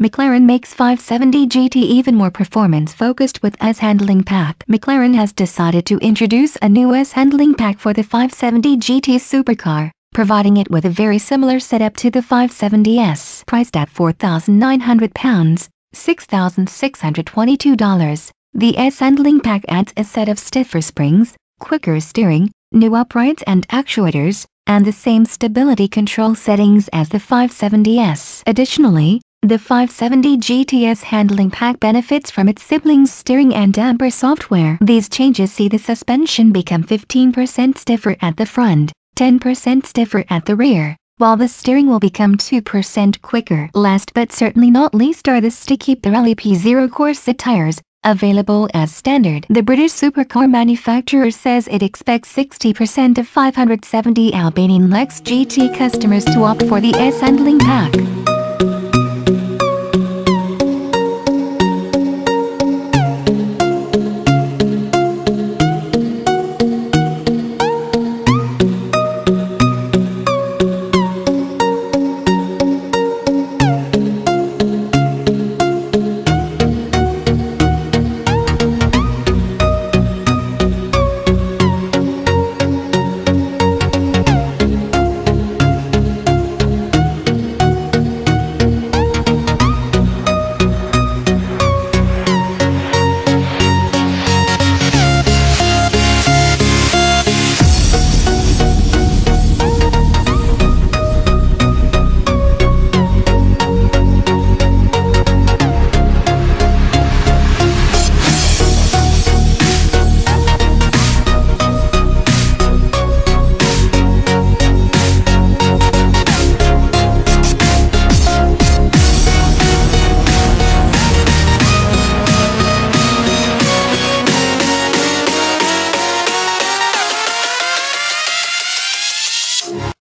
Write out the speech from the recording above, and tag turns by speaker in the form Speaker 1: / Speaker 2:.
Speaker 1: McLaren makes 570 GT even more performance-focused with S-Handling Pack. McLaren has decided to introduce a new S-Handling Pack for the 570 GT supercar, providing it with a very similar setup to the 570S. Priced at £4,900, $6,622, the S-Handling Pack adds a set of stiffer springs, quicker steering, new uprights and actuators, and the same stability control settings as the 570S. Additionally, the 570 GTS handling pack benefits from its siblings steering and damper software. These changes see the suspension become 15% stiffer at the front, 10% stiffer at the rear, while the steering will become 2% quicker. Last but certainly not least are the sticky Pirelli P Zero Corsa tires, Available as standard, the British supercar manufacturer says it expects 60% of 570 Albanian Lex GT customers to opt for the S-Handling Pack.